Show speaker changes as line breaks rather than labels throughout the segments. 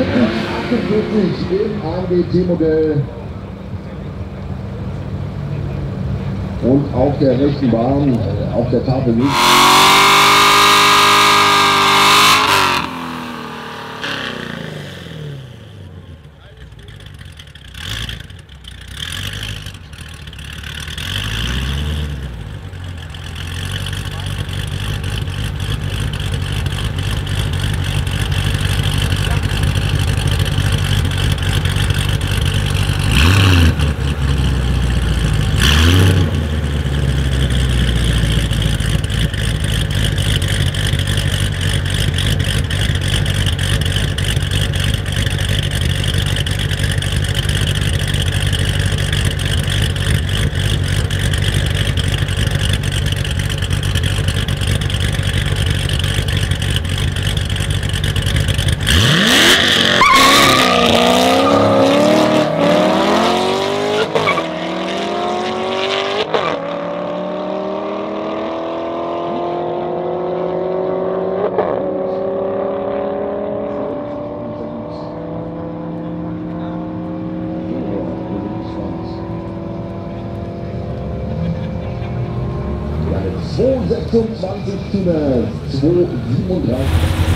48 im AMG T-Modell. Und auf der rechten Bahn, auf der Tafel nicht. voor 26 toen 2,37.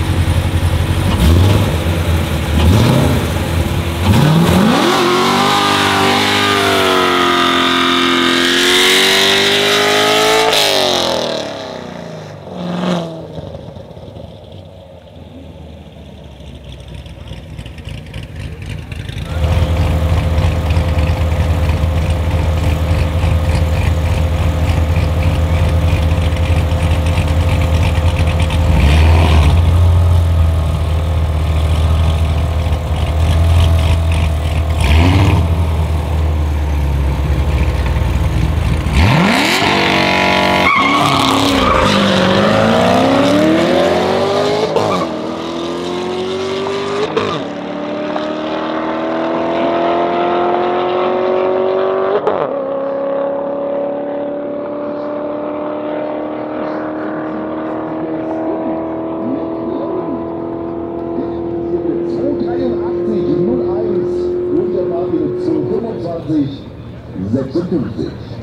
Frage zu 25 56.